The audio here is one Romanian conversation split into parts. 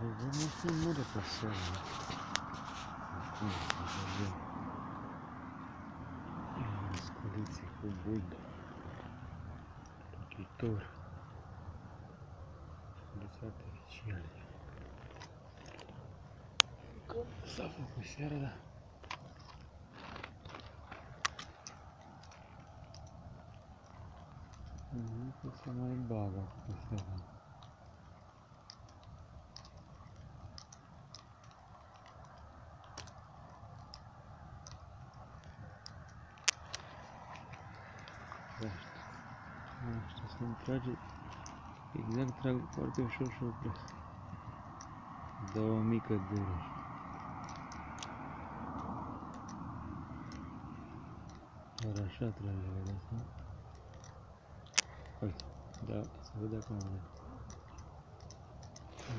Vedem să mure pe seara. Acum, vedem. Sculiții cu bud. Tochitor. Sculiți artificiale. Cum s-a făcut seara, da? Nu că se mai bagă cu seara. Da. Asta să-mi trage exact, trag foarte ușor și opresc. Dă o mică dură. Doar așa trage, vedeți, nu? Uite, da, se vede acum, da.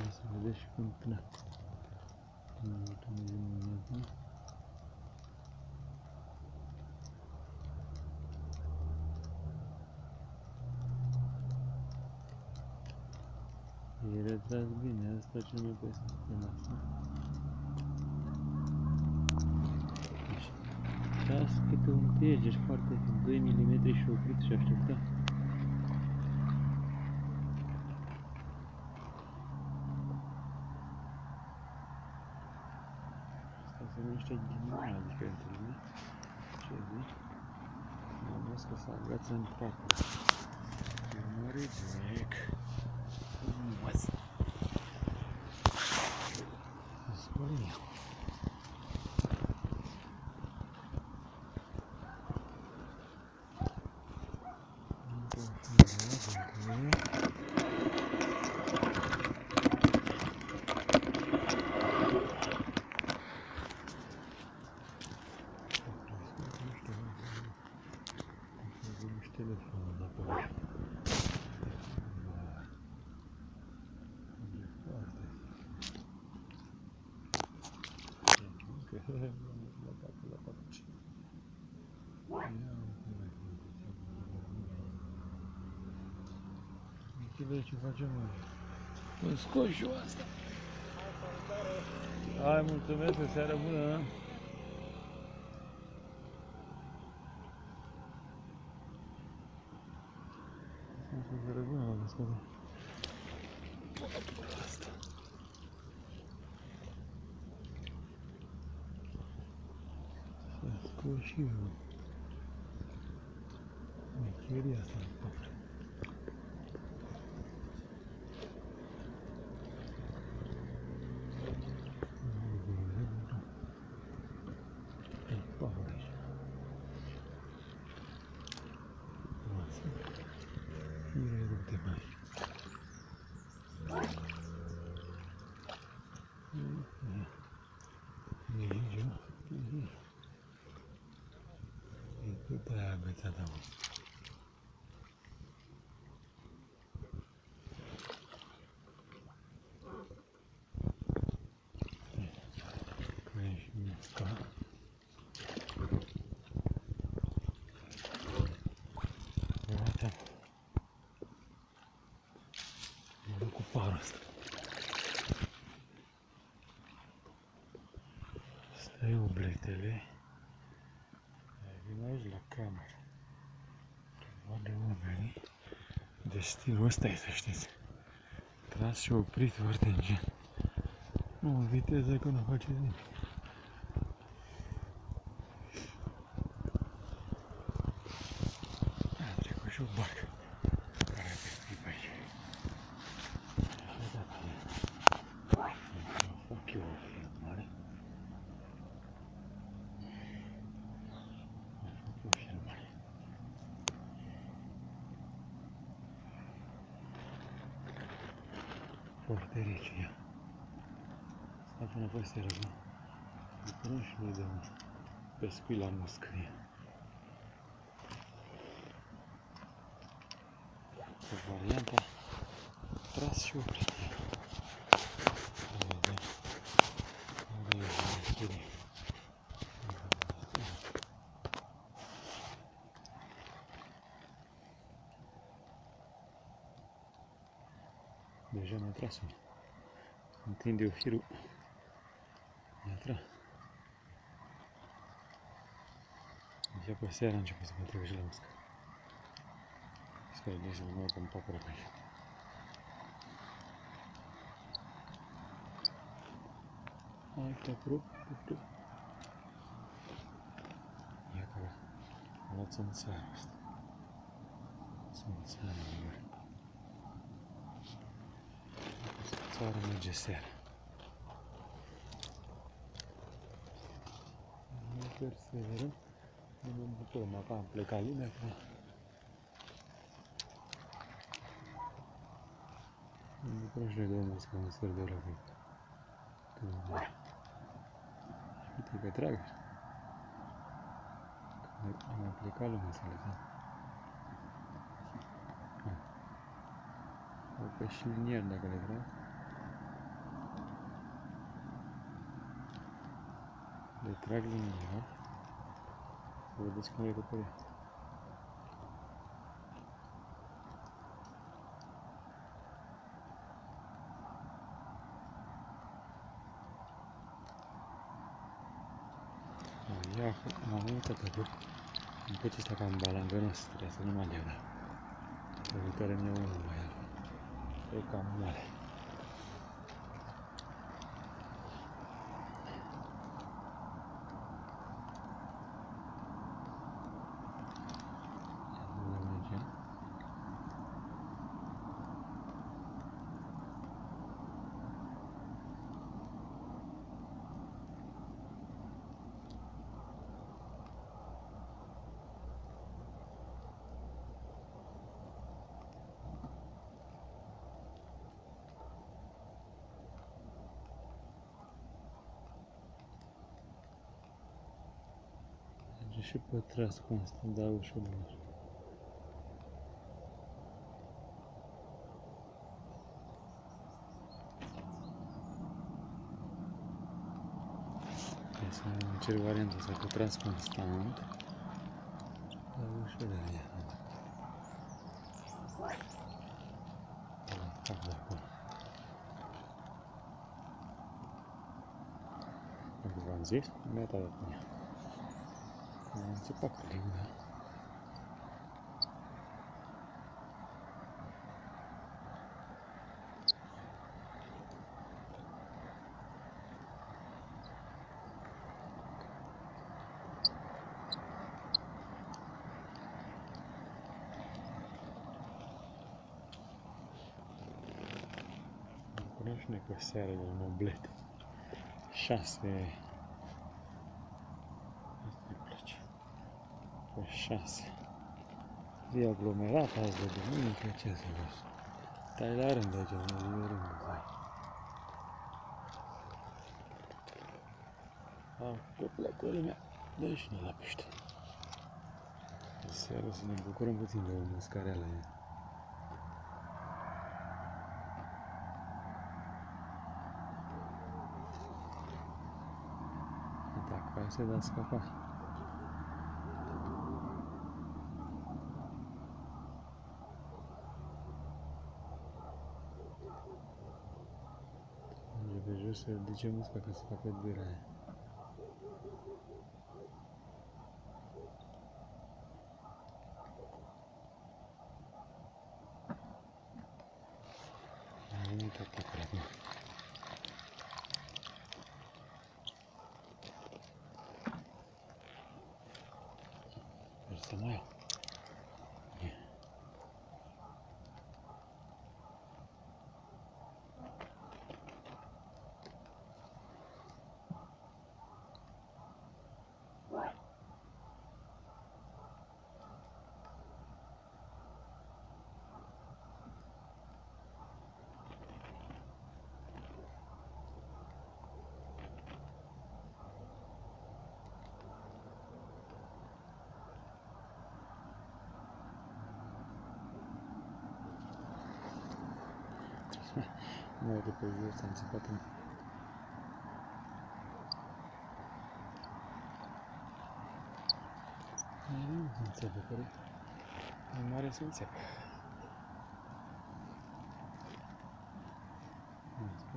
Da, se vede și cum trag. În ultimul moment, nu? E retras bine, asta ce nu peste în asta. Deci, las câte un tieger foarte fin, 2 mm și oprit și aștepta. Asta se numește ghimonal pentru mine. Ce zici? Am văzut că se agață în pracul. E măricec. Frumos. Well, anyhow. Michile, ce facem noi? Îmi scot și eu asta. Hai, mulțumesc, o seară bună, a? O seară bună, la descădere. Asta. Să scot și eu. Mecheria asta, poate. După aia agățată, mă. Aici mișca. Iată. Mă duc cu parul ăsta. Stai obletele. Vin aici la cameră. Văd oamenii. De stilul ăsta e să știți. Tras și oprit foarte încet. Nu, viteză că nu face nimic. A trecut și o barcă. Care a trecut pe aici. Așa da, fac eu o filmare. Fac eu o filmare. Foarte rece ea. Sta până pe seară, bă. Lucrăm și noi de un pescuit la muscărie. Cu varianta tras și oprit. Să vedem. Unde e muscărie. Deja mi-a tras unul. Întinde eu firul. Iată. Deja pe seara a început să mă trebuie și la muscă. Sper de să nu mă cam papără pe aici. Hai, te apropi, te apropi. Ia că am luat țânțarul ăsta. Țânțarul, țara merge seara. Nu perseverăm. Nu mă bucurăm acum, am plecat lumea acum. Ne bucurăm și noi de omul ăsta, un sfert de oră acum. Când Uite că trag. Am mai plecat lumea să le fac. Au pe și linier dacă le vreau. Le trag linia. Să vedeți cum recupere. Ia, m-am uitat acolo. În pățul ăsta cam balangănos, trebuie să nu mă aleg, dar pe viitoare mi-e unul mai el. E cam mare. Unde mergem? Merge și pe tras cu asta, da, ușor, ușor. Hai să încerc varianta asta cu tras constant. Da, ușor, ia. Da, fac de acolo. Cum v-am zis, am înțepat pe liuda. Cunoaște-ne că seara e noblete. 6 6. Zi aglomerat azi de duminică, ce să vezi? Tai la rând aici, la rând, tai. Am copilă cu lumea, dă și nu la pește. Seara să ne bucurăm puțin de o muscareală. Так, să сюда скопать. Merge pe jos să ridice musca ca să facă dura aia. Am venit tot acolo acum. Sper să mai iau. Ia. Mai de pe jos am țipat în Nu înțeleg, care e mare să înțeleg.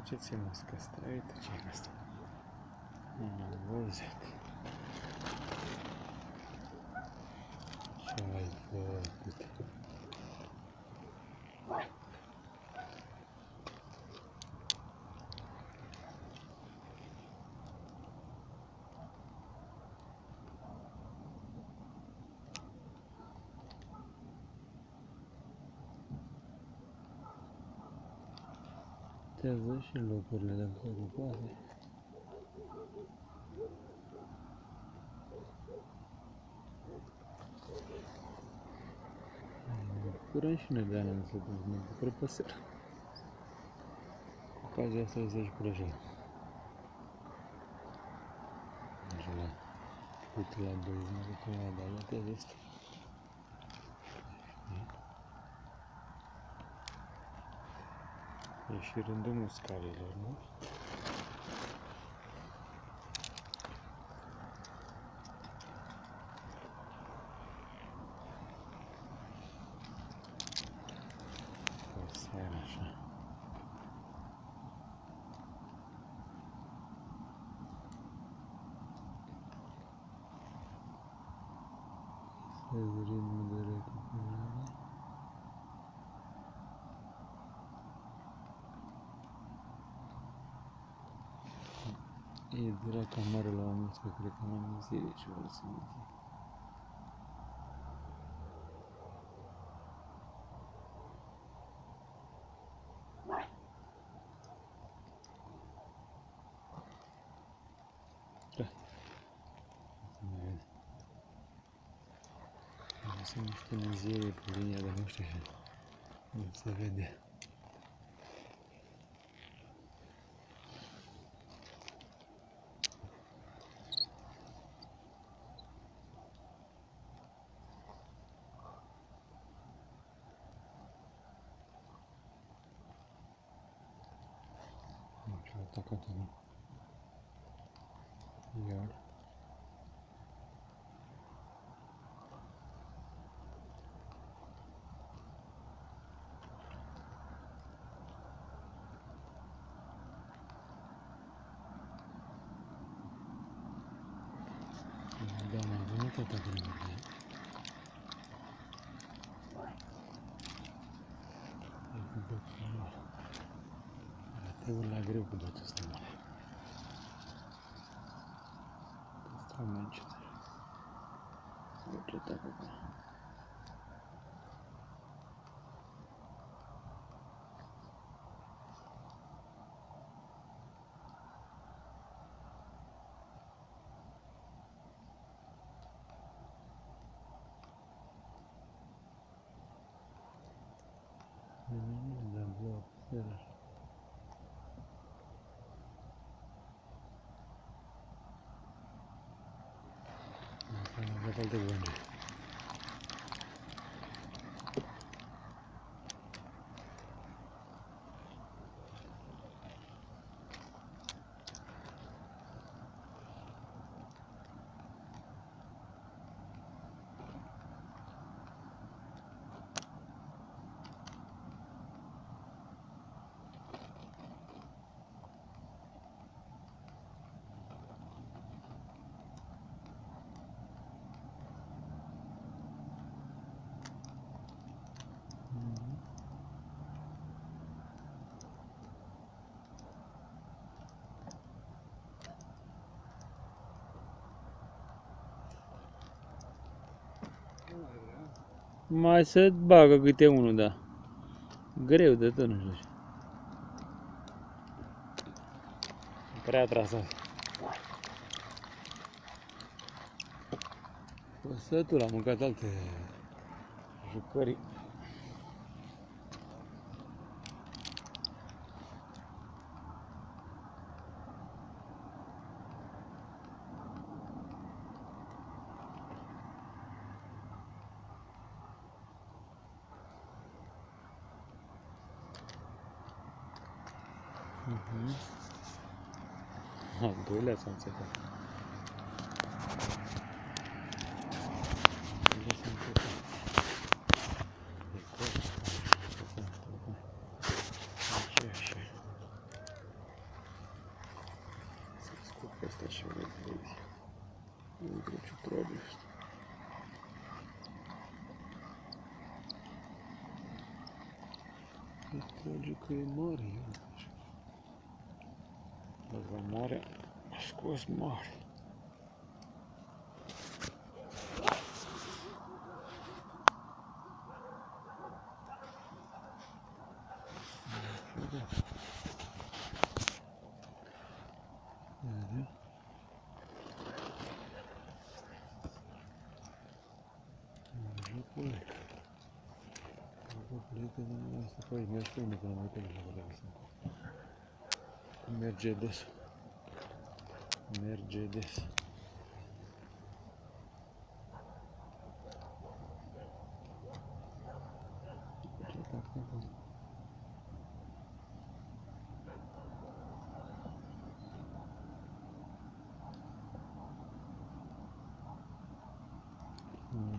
Ce ți mă asta? Uite ce e asta. Am văzut. Ce ai făcut? Treizeci locurile ocupate. Curante-ne de ani să dezminte prepăsări. Ocazia asta zici proiect. Uite dois não vou la da, na televisão? Yeşilinde muz karelerine. Sevdiğimi de E draca mare la oameni, că cred că am mizerie și vreau să mizerie. Da. Să mai vede. Sunt niște mizerie pe linia de nu știu ce. Nu se vede. Nu știu, atacat unul. Iar. Da, m-am venit atacul meu. E cu botul mare. Te urla greu cu botul ăsta mare. Stau mai încet. Ce atacă acum. Mai să bagă câte unul, da. Greu de tot, nu știu. ce. Prea trasat. Păsătul, am mâncat alte jucării. Mhm. Al doilea s-a înțepat. Al doilea s-a înțepat. E corect. Așa, așa. că asta și o vezi. Uite ce trage asta. Îi trage că e mare, iată așa. Dacă mare, a scos mare. Vede? Jocule. Jocule, că nu mai este pe aici. Mergi pe unde până mai pe aici, dacă sunt. Merge des. Merge des. Ce fac acum?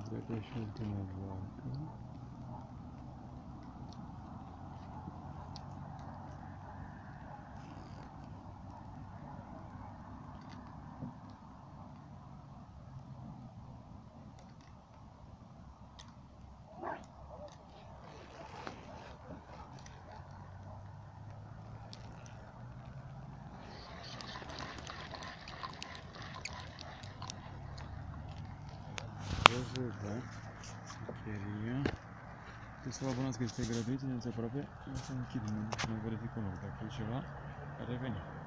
Vedea și ultima vorbă. Văzut, da? Chiria. Trebuie să vă abonați că este gratuit, ne aproape. O să închid, nu mai verific un loc. Dacă e ceva, revenim.